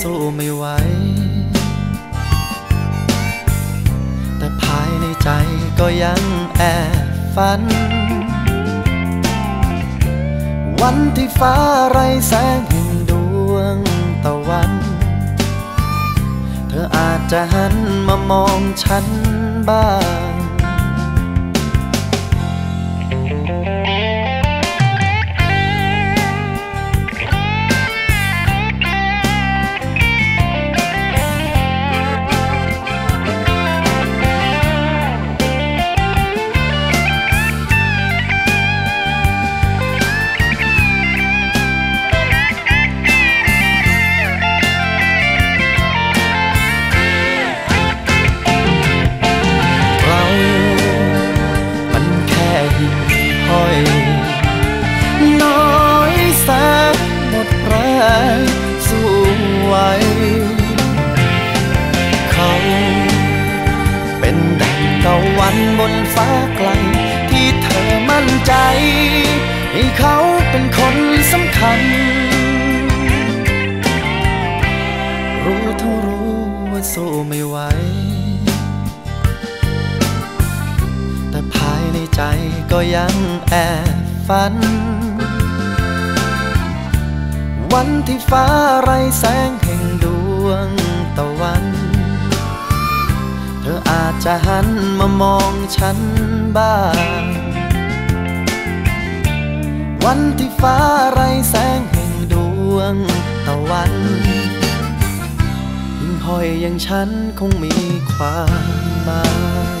สู้ไม่ไหว แต่ภายในใจก็ยังแอบฝัน วันที่ฟ้าไรแสงแห่นดวงตะวัน เธออาจจะหันมามองฉันบ้าง ไวเขาเป็นดั่งตะวันบนฟ้าไกล ที่เธอมั่นใจ ให้เขาเป็นคนสำคัญ รู้ทั้งรู้ว่าสู้ไม่ไหวแต่ภายในใจก็ยังแอบฝัน วันที่ฟ้าไรแสงแห่งดวงตะวัน เธออาจจะหันมามองฉันบ้าง วันที่ฟ้าไรแสงแห่งดวงตะวันหิ่งห้อยอย่างฉันคงมีความหมาย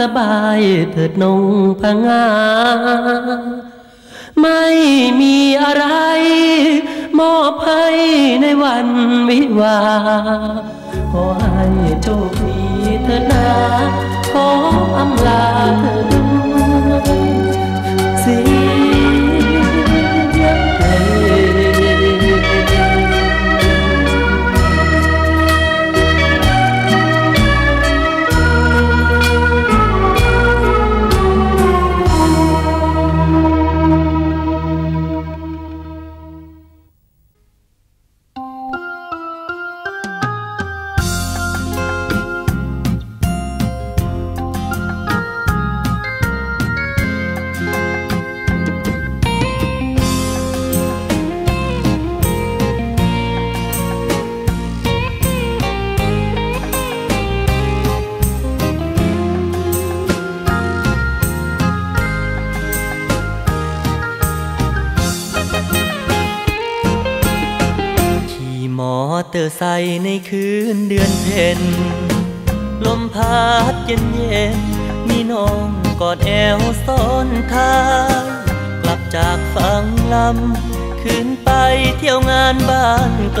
สบายเถิดนงพงา ไม่มีอะไร มอบให้ในวันวิวา ขอให้โชคดีเถิดนาขออำลาเธอ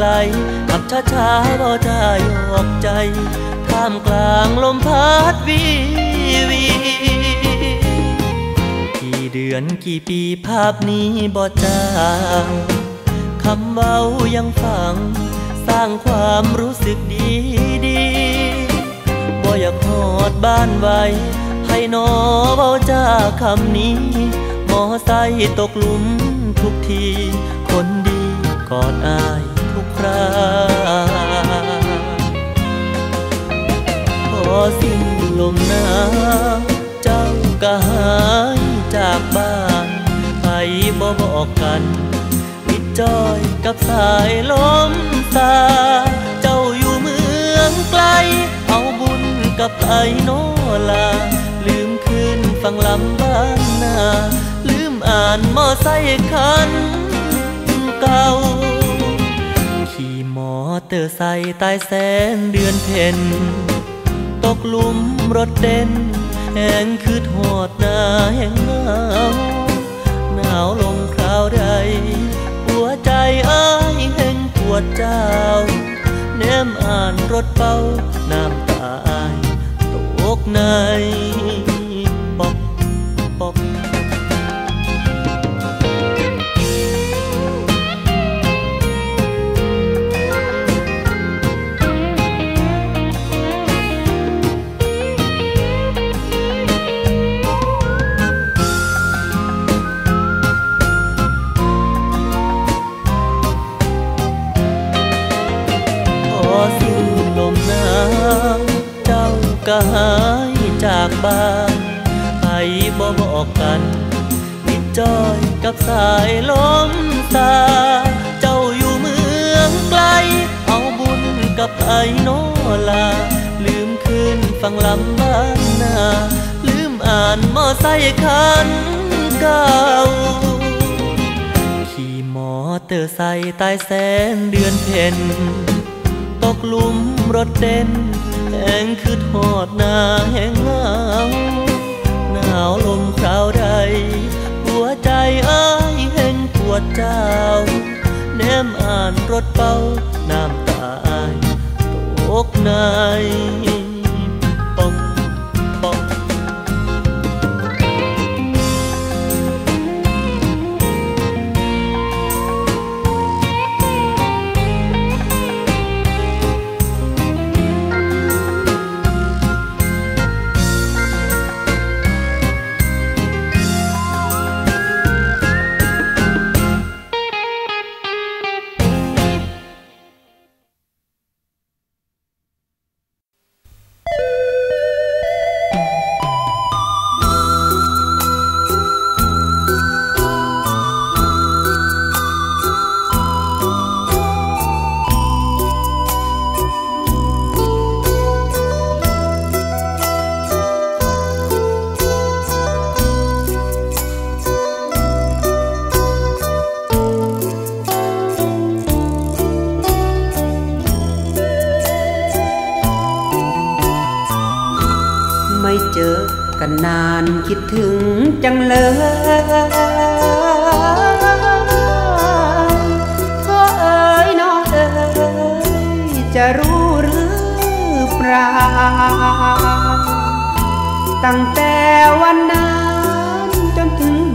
ไกลขับช้าช้าบ่ได้ออกใจ ท่ามกลางลมพัดวีวี กี่เดือนกี่ปีภาพนี้บ่จางคำเว้ายังฟัง สร้างความรู้สึกดีดีบ่อยากหอดบ้านไว้ให้นอเว้าจาคำนี้ มอไซค์ตกหลุมทุกที คนดีกอดอาย ราพอสิ้นลมหนาวเจ้าก็หายจากบ้านไปบ่บอกกันมิดจอยกับสายลมตา เจ้าอยู่เมืองไกล เอาบุญกับไอโนลา ลืมคืนฟังลำบ้านนาลืมอ่านมอไซคันเก่า เตอร์ไซค์ใต้แสงเดือนเพ็ญตกหลุมรถเด่นแหงคือทอดหน้าแหงหงาวหนาวลงคราวใด หัวใจอ้ายแห่งปวดเจ้า แนมอ่านรถเป้าน้ำตาอายตกใน ก็หายจากบ้านไปบ่บอกกันมิดจอยกับสายลมตา เจ้าอยู่เมืองไกล เอาบุญกับไอโนลา ลืมคืนฟังลำบ้านนา ลืมอ่านมอไซคันเก่าขี่มอเตอร์ไซค์ใต้แสงเดือนเพ็ญตกหลุมรถเด่น งคือทอดหน้าแห้งเหงาหนาวลมคราวใด หัวใจอ้ายแห่งปวดเจ้าแนมอ่านรถเป้าน้ำตาอายตกในปอง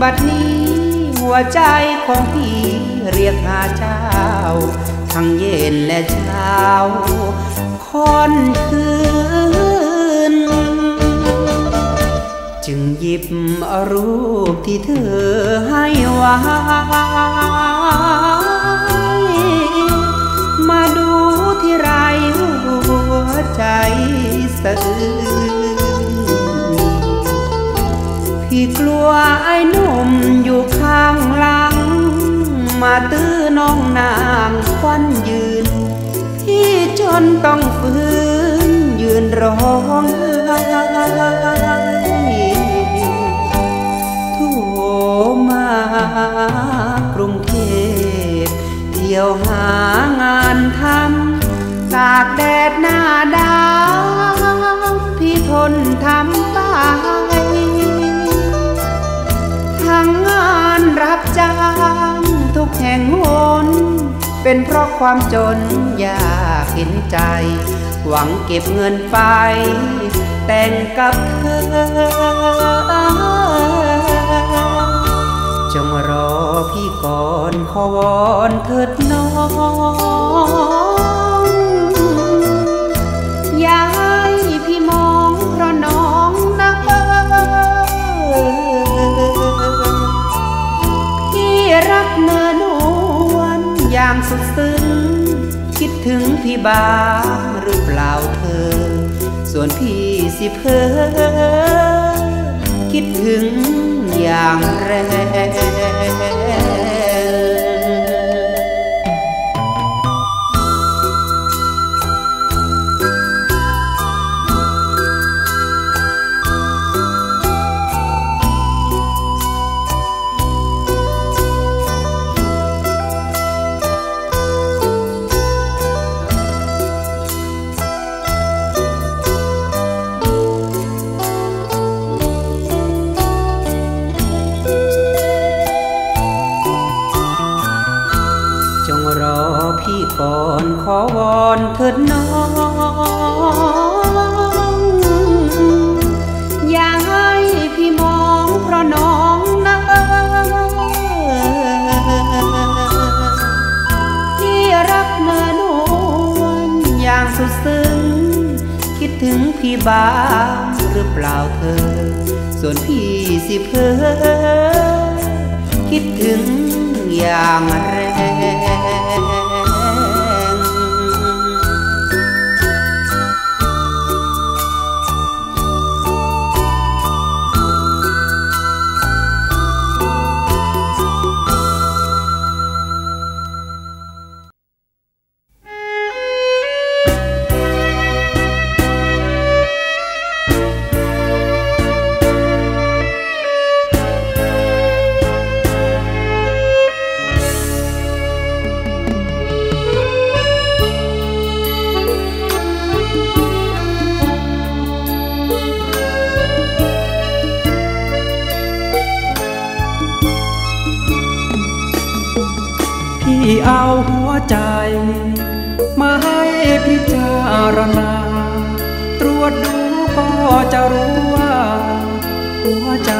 บัดนี้หัวใจของพี่เรียกหาเจ้า ทั้งเย็นและเช้าค่อนคืน จึงหยิบรูปที่เธอให้ไว้มาดูที่ไรหัวใจสะอื้น ตัวไอ้หนุ่มอยู่ข้างหลัง มาตื้อน้องนางควันยืน พี่จนต้องฝืนยืนร้องไห้โทรมากรุงเทพเที่ยวหางานทำตากแดดหน้าดำพี่ทนทำไป จ้างทุกแห่งหนเป็นเพราะความจนยากเห็นใจ หวังเก็บเงินไป แต่งกับเธอจงรอพี่ก่อนขอวอนเถิดน้องางสุดซึ้ง คิดถึงพี่บางหรือเปล่าเธอ ส่วนพี่สิเพอคิดถึงอย่างแรง อนเถิดน้อง อย่าให้พี่มองเพราะน้องนะพี่รักเนื้อนวลอย่างสุดซึ้ง คิดถึงพี่บ้างหรือเปล่าเธอ ส่วนพี่สิเพอคิดถึงอย่างแรง เอาหัวใจ มาให้พิจารณา ตรวจดูก็จะรู้ว่า หัวใจ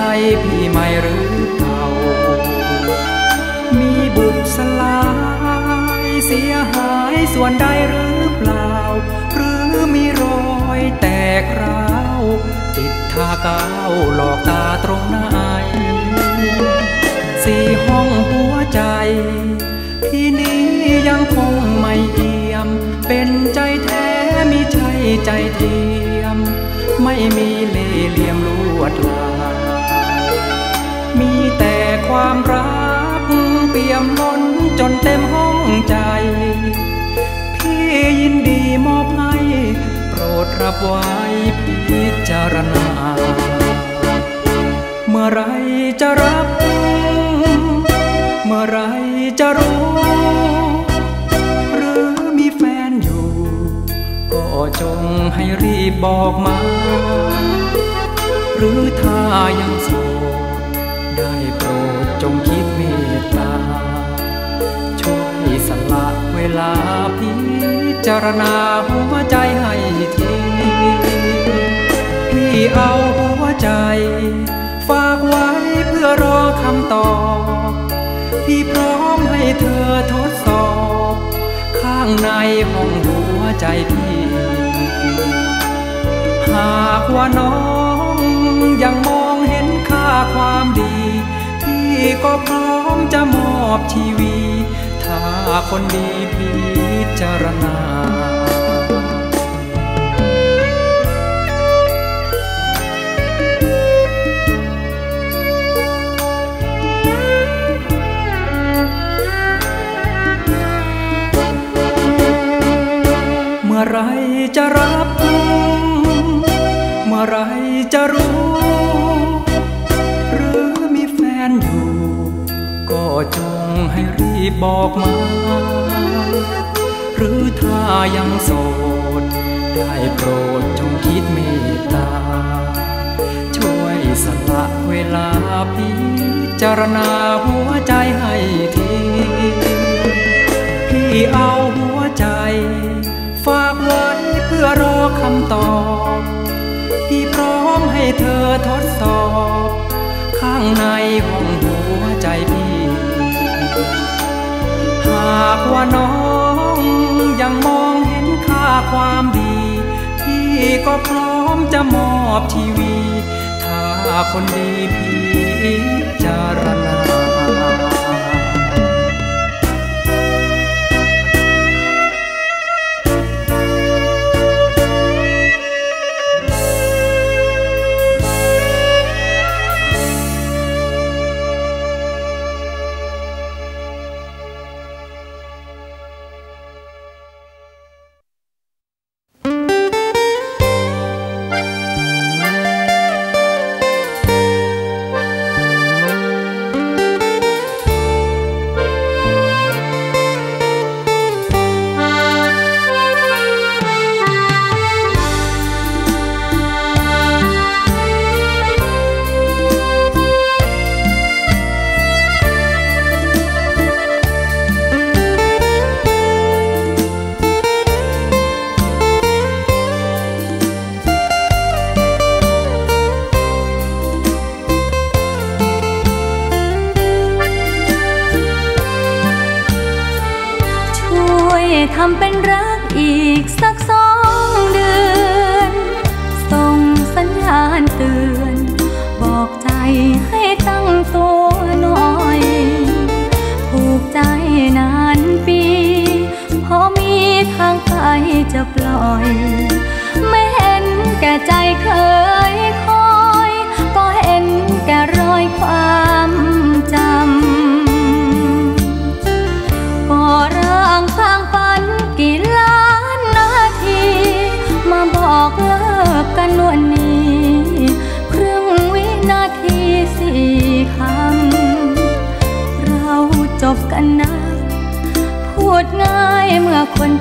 พี่ไม่หรือเก่า มีบุบสลาย เสียหายส่วนใดหรือเปล่า หรือมีรอยแตกร้าวติดทากาวหลอกตาตรงไหนสี่ห้องหัวใจ ที่นี้ยังคงไม่เอี่ยม เป็นใจแท้มีใช่ใจเทียม ไม่มีเล่เหลี่ยมลวดลายมีแต่ความรักเปี่ยมล้นจนเต็มห้องใจ พี่ยินดีมอบให้โปรดรับไว้พิจารณา เมื่อไรจะรับ เมื่อไร จะรู้ หรือมีแฟนอยู่ ก็จงให้รีบบอกมา หรือถ้ายังโสดได้โปรดจงคิดเมตตา ช่วยสละเวลาพิจารณาหัวใจให้ทีพี่เอาหัวใจ ฝากไว้เพื่อรอคำตอบ พี่พร้อมให้เธอทดสอบ ข้างในห้องหัวใจพี่ หากว่าน้องยังมองเห็นค่าความดี พี่ก็พร้อมจะมอบชีวี ถ้าคนดีพิจารณา จะรับ เมื่อไรจะรู้ หรือมีแฟนอยู่ ก็จงให้รีบบอกมา หรือถ้ายังโสด ได้โปรดจงคิดเมตตา ช่วยสละเวลาพิจารณาหัวใจให้ทีพี่เอาหัวใจฝาก อรอคำตอบพี่พร้อมให้เธอทดสอบ ข้างในห้องหัวใจพี่ หากว่าน้องยังมองเห็นค่าความดี พี่ก็พร้อมจะมอบชีวี ถ้าคนดีพี่จารณา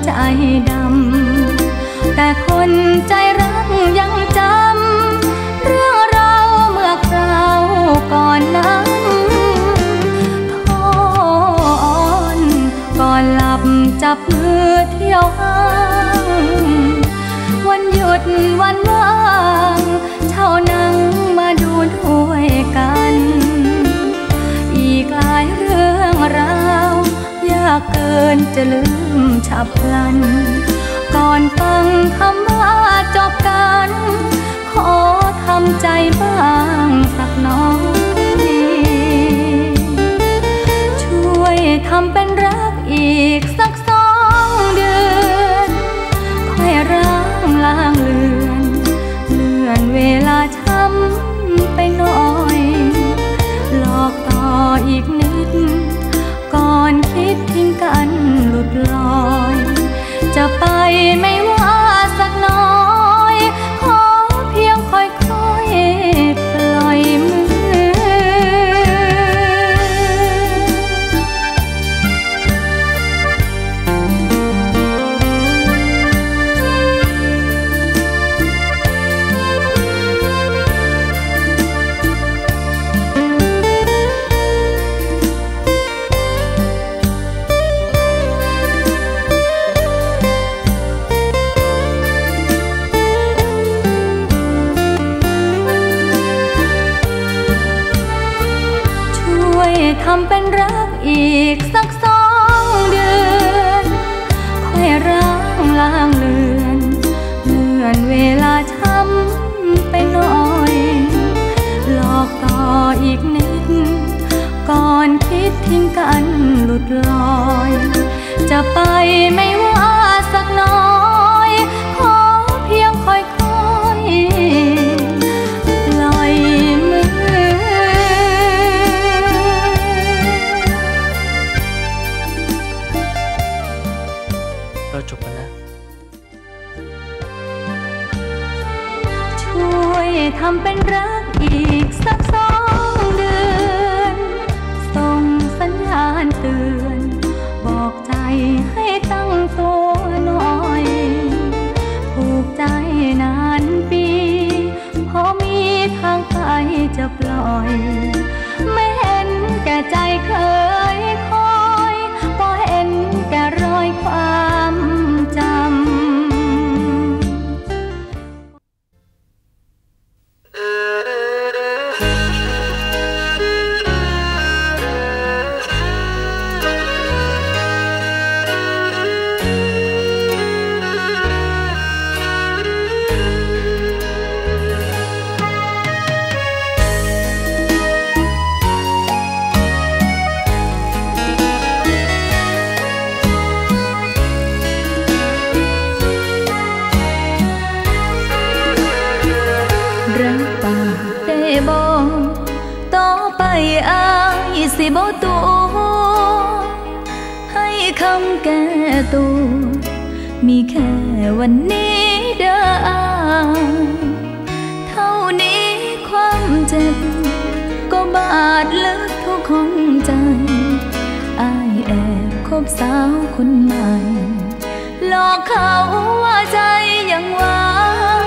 ใจดำ แต่คนใจรักยังจำ เรื่องเราเมื่อคราวก่อนนั้นทอนก็บจับมือเที่ยวห้างวันหยุดวันว่างเช่านั่งมาดูด้วยกัน อีกหลายเรื่องราว ยากเกินจะลืม ฉับพลัน ก่อนฟังคำว่าจบกัน ขอทำใจบ้างสักน้อย ช่วยทำเป็นรักอีก เราจบกันนะช่วยทำเป็นรักอีกสักสองเดือนส่งสัญญาณเตือน บอกใจให้ตั้งตัวหน่อยผูกใจนานปีพอมีทางไปจะปล่อย ไม่เห็นแก่ใจเคยำแก้ตัว มีแค่วันนี้เด้ออาเท่านี้ความเจ็บ ก็บาดลึกทุกของใจอายแอบคบสาวคนใหม่หลอกเขาว่าใจยังหวาน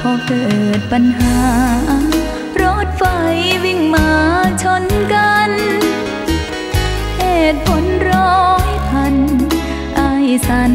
พอเกิดปัญหารถไฟวิ่งมาชนกัน ตุผลร้อยพันอายสัน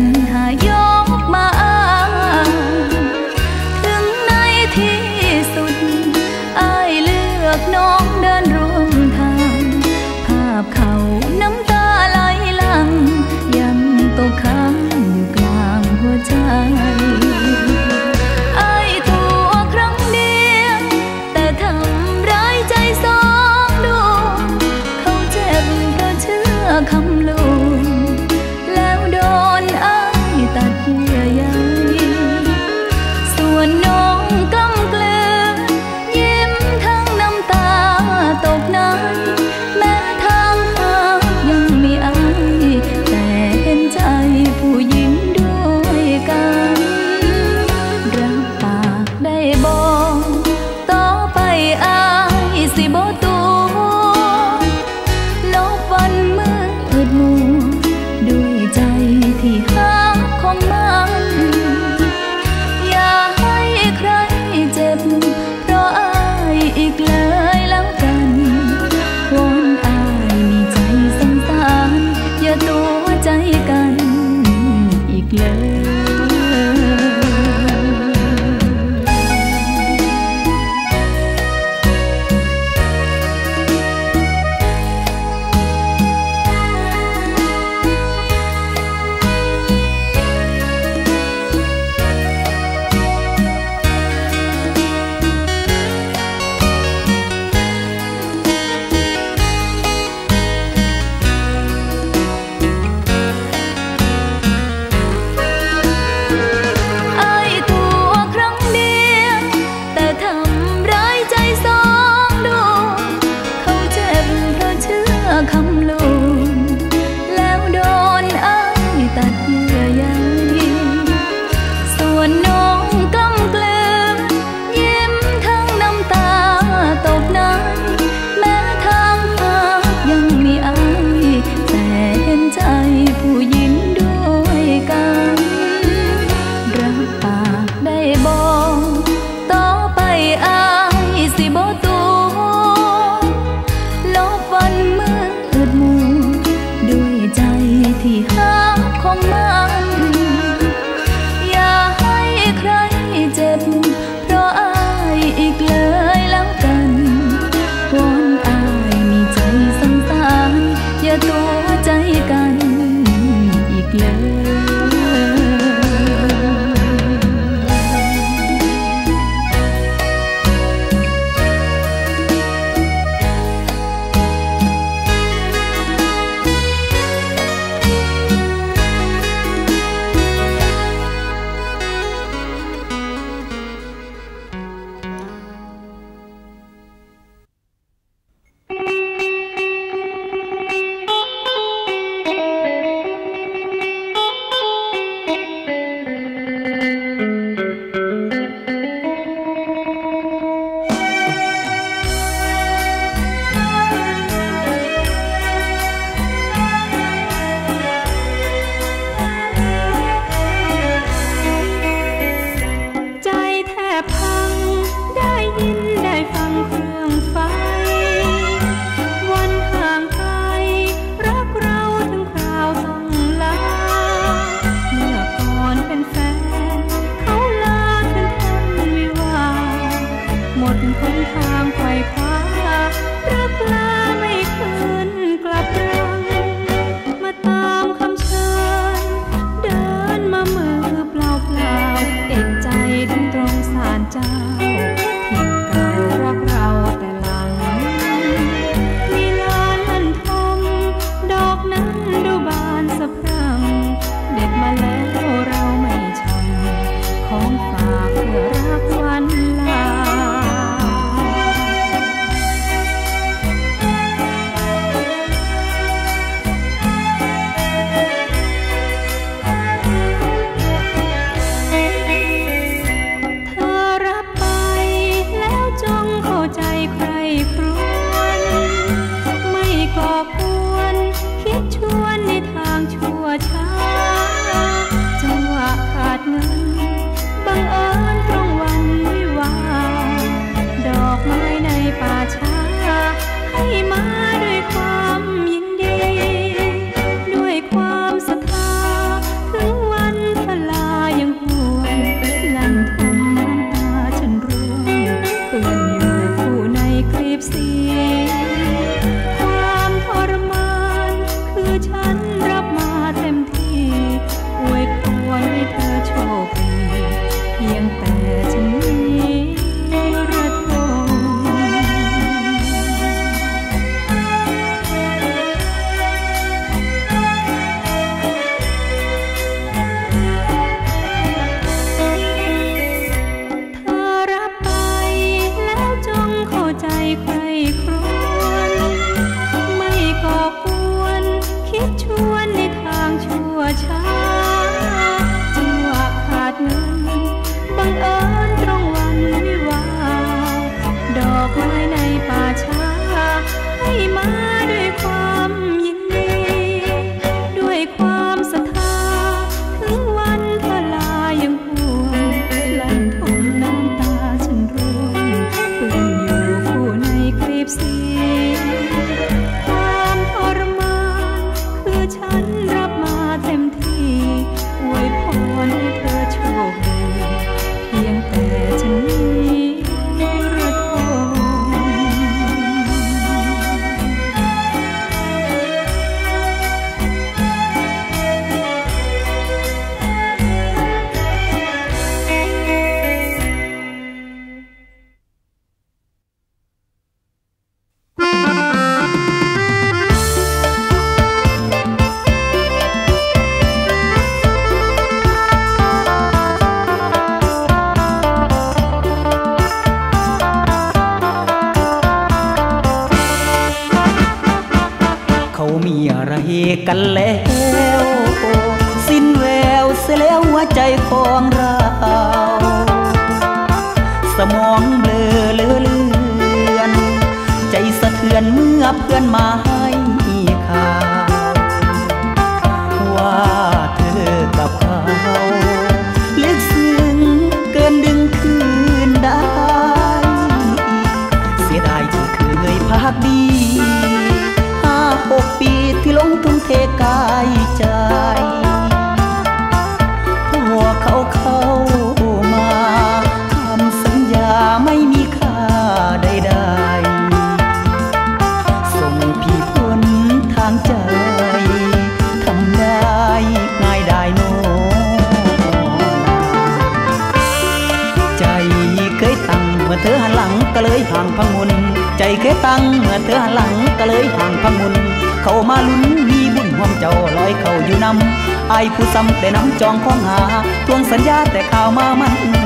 เธอหันหลังก็เลยห่างพังมุนใจแค่ตั้งเมื่อเธอหันหลังก็เลยห่างพังมุนเข้ามาลุ้นมีบุญห่วมเจ้าลอยเข้าอยู่นำไอผู้ซ้ำแต่น้ำจองของหาทวงสัญญาแต่ข่าวมามันกลุ่ม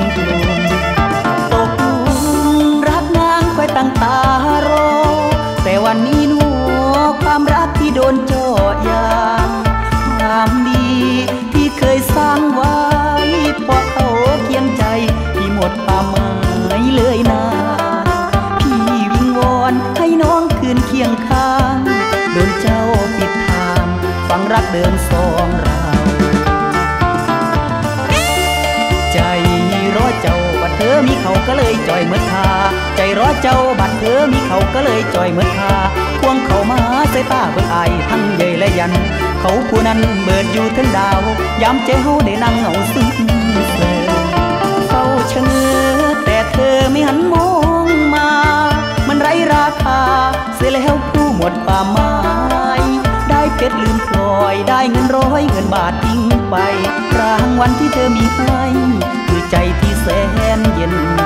ตกหลุมรักนางคอยตั้งตารอ เดิมสองเรา ใจร้อเจ้าบัดเธอมีเขาก็เลยจอยเมื่อทาใจร้อเจ้าบัดเธอมีเขาก็เลยจอยเมื่อทาควงเขามาใส่ตาเบิดอายทั้งใหญ่และยัน เขาผู้นั้นเบิดอยู่ถึงดาวยามเจ้าได้นั่งเหงาซึ้งเสเฝ้าชะเง้อแต่เธอไม่หันมองมา มันไร้ราคาเสียแล้วผู้หมดความหมาย เพชรลืมพลอยได้เงินร้อยเงินบาททิ้งไปรางวัลที่เธอมีให้คือใจที่แสนเย็น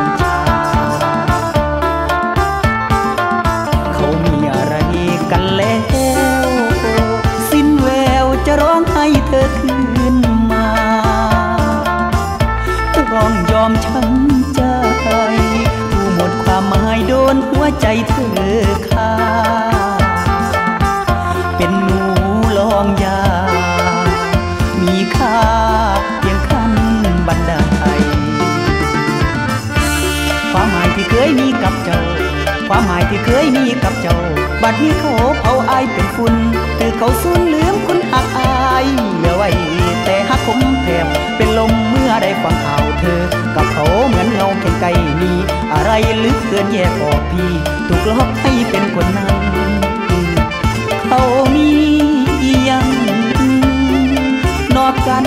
ดนี้เขาเผาอายเป็นฝุ่นคือเขาสูญลืมคุณหักอายเหลือไว้แต่หักผมแทบเป็นลมเมื่อได้ฟังข่าวเธอ กับเขาเหมือนเงาเข็นไกลมีอะไรลึกเกินแยกออกพี่ถูกหลอกให้เป็นคนนั้นเขามีอยังนอกกัน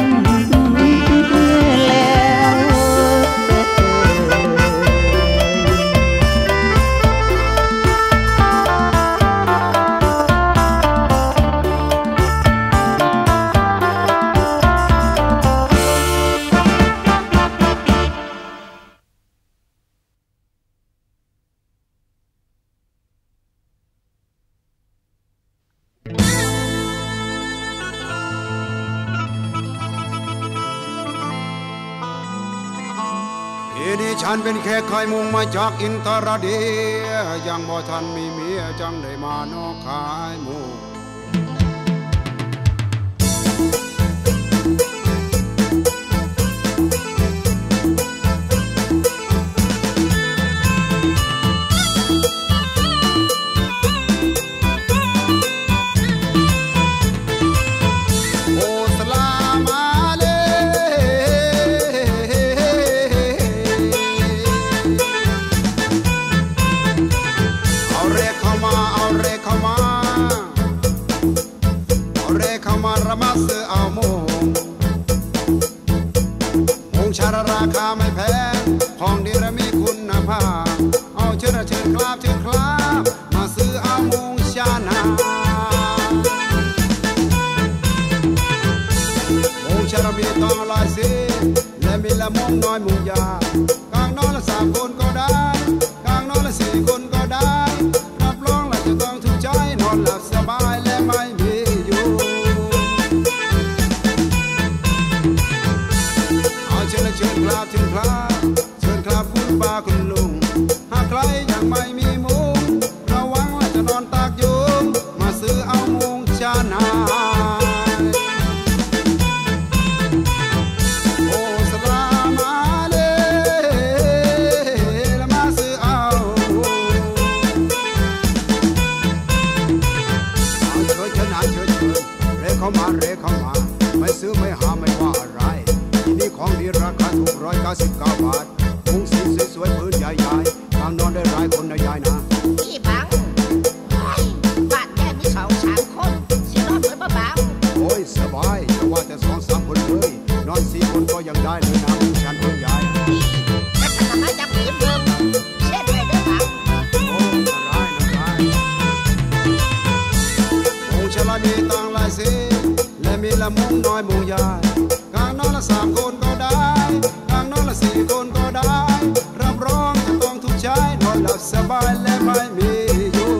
ทีนี้ฉันเป็นแค่ใครมุงมาจากอินทรเดียยังบ่ทันมีเมียจังได้มานอกขายหมู และมี ละมีละมุงน้อยมุงใหญ่กลางนอยละสามคนก็ได้กลางน้อยละสี่คนก็ได้ รับรองจะต้องถูกใจนอนหลับสบายและไม่มีอยู่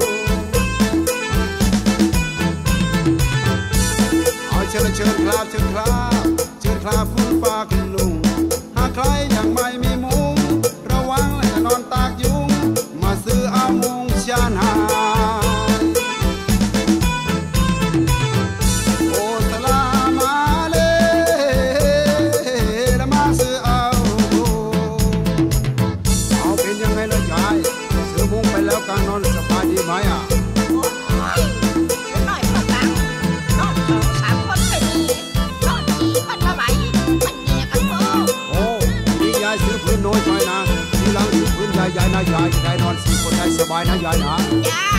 เอาเชิญเชิญครับเชิญครับเชิญครับคุณป้า ใหญ่ๆน